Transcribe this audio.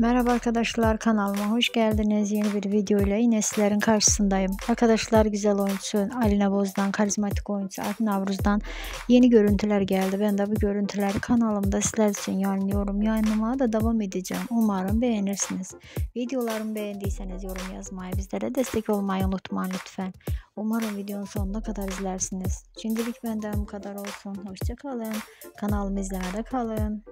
Merhaba arkadaşlar kanalıma hoş geldiniz. Yeni bir video ile yine sizlerin karşısındayım. Arkadaşlar güzel oyuncu Alina Boz'dan, karizmatik oyuncu Arif Navruz'dan yeni görüntüler geldi. Ben de bu görüntüleri kanalımda sizler için yayınlıyorum. Yayınlamaya da devam edeceğim. Umarım beğenirsiniz. Videolarımı beğendiyseniz yorum yazmayı, bizlere destek olmayı unutmayın lütfen. Umarım videonun sonuna kadar izlersiniz. Şimdilik benden bu kadar olsun. Hoşçakalın. Kanalımı izlemede kalın.